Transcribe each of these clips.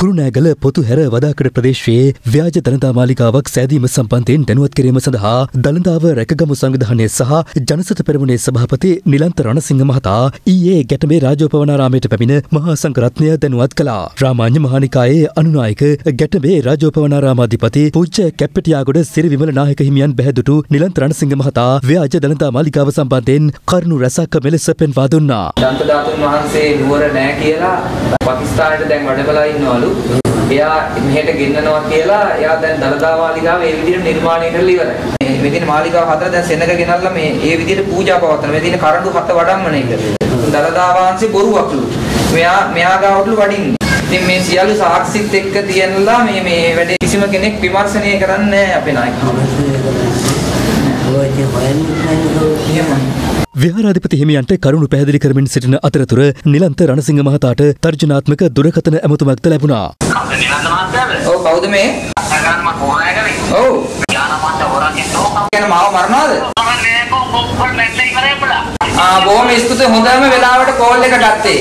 කුරුණෑගල පොතු හැර වදාකඩ ප්‍රදේශයේ ව්‍යාජ දළදා මාලිකාවක් සෑදීම සම්බන්ධයෙන් දැනුවත් කිරීම සඳහා දළදාව රැකගමු සංවිධානය සහ ජනසත පෙරමුණේ සභාපති නිලන්ත රණසිංහ මහතා ඊයේ ගැටමේ රාජෝපවනාරාමයට පැමිණ මහා සංඝරත්නය දැනුවත් කළා. රාමාන්‍ය මහානිකායේ අනුනායක ගැටමේ රාජෝපවනාරාමාධිපති පූජ්‍ය කැප්පටියාගොඩ සිරි විමල නායක හිමියන් බැහැදුටු නිලන්ත රණසිංහ මහතා ව්‍යාජ දළදා මාලිකාව සම්බන්ධයෙන් කරුණු රැසක් මෙලෙස පෙන්වා දුන්නා. දන්තධාතුන් වහන්සේ නුවර නෑ කියලා පාකිස්තානයට දැන් වැඩ බලා ඉන්නවලු. එයා මෙහෙට ගෙන්නනවා කියලා එයා දැන් දලදා මාලිගාව ඒ විදිහට නිර්මාණය කරලා ඉවරයි. මේ විදිහට මාලිගාව හතර දැන් සෙනග ගෙනල්ලා මේ ඒ විදිහට පූජා පවත්වන. මේ දින කරඬු හත වඩම්මන එක. දලදා වහන්සේ බොරුවක්ලු. මෙයා මෙයා ගාවටලු වඩින්නේ. ඉතින් මේ සියලු සාක්ෂිත් එක්ක තියනලා මේ මේ වැඩේ කිසිම කෙනෙක් විමර්ශනය කරන්නේ නැහැ අපේ නායකයා. විහාරාධිපති හිමියන්ට කරුණු පැහැදිලි කරමින් සිටින අතරතුර නිලන්ත රණසිංහ මහතාට තර්ජනාත්මක දුරකථන ඇමතුමක්ද ලැබුණා. ඔව් කවුද මේ? ඔව්. කියන මාව මරනවාද? ආ බොහොම ස්තුතියි හොඳම වෙලාවට කෝල් එක ගත්තේ.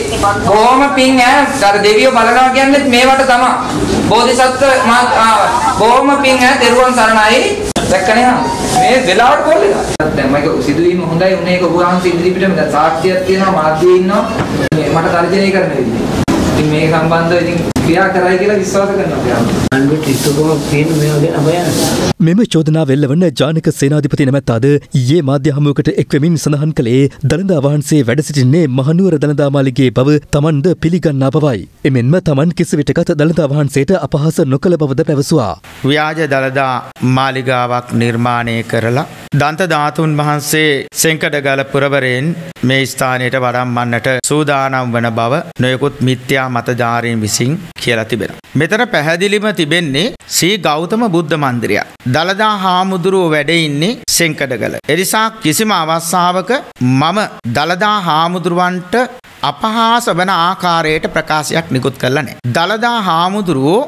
බොහොම පිං ඈ. අර දෙවියෝ බලනවා කියන්නේ මේවට තමයි. බෝධිසත්ව මා බොහොම පිං ඈ. දරුවන් සරණයි. දැක්කනේ මේ වෙලාවට කෝල් එක. දැන් මම සිදුවීම හොඳයි උනේ ඒක ඔබ වහන්සේ ඉදිරිපිටම දැන් සාක්ෂියක් තියෙනවා මාධ්‍යයේ ඉන්නවා. මේ මට තර්ජනය කරන්න විදිහ. ඉතින් මේ සම්බන්ධව ඉතින් ක්‍රියා කරයි කියලා විශ්වාස කරනවා මෙම චෝදනාව එල්ලවන ජානක සේනාධිපති නැමැත්තාද ඊයේ මාධ්‍ය හමුවකට එක්වෙමින් සඳහන් කළේ දළදා වහන්සේ වැඩ සිටින්නේ මහනුවර දළදා මාලිගයේ බව තමන්ද පිළිගන්නා බවයි. එමෙන්ම තමන් කිසිවිටකත් දළදා වහන්සේට අපහාස නොකළ බවද පැවසුවා. ව්‍යාජ දළදා මාලිගාවක් නිර්මාණය කරලා දන්ත ධාතුන් වහන්සේ සෙංකඩගල පුරවරයෙන් මේ ස්ථානයට වඩම්මන්නට සූදානම් වන බව නොයකුත් මිත්‍යා මතධාරීන් විසින් කියලා තිබෙන. මෙතන පැහැදිලිම තිබෙන්නේ සී ගෞතම බුද්ධ මන්දිරයක්. දළදා හාමුදුරුව වැඩඉන්නේ සෙංකඩගල. එනිසා කිසිම අවස්ථාවක මම දළදා හාමුදුරුවන්ට අපහාස වන ආකාරයට ප්‍රකාශයක් නිකුත් කරලා නැහැ. දළදා හාමුදුරුවෝ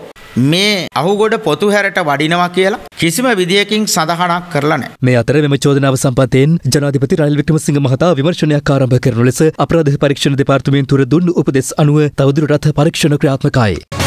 මේ අහුගොඩ පොතු හැරට වඩිනවා කියලා කිසිම විදියකින් සඳහනක් කරලා නැහැ. මේ අතර මෙම චෝදනාව සම්බන්ධයෙන් ජනාධිපති රනිල් වික්‍රමසිංහ මහතා විමර්ශනයක් ආරම්භ කරනු ලෙස අපරාධ පරීක්ෂණ දෙපාර්තමේන්තුව දුන් උපදෙස් අනුව තවදුරටත් පරීක්ෂණ ක්‍රියාත්මකයි.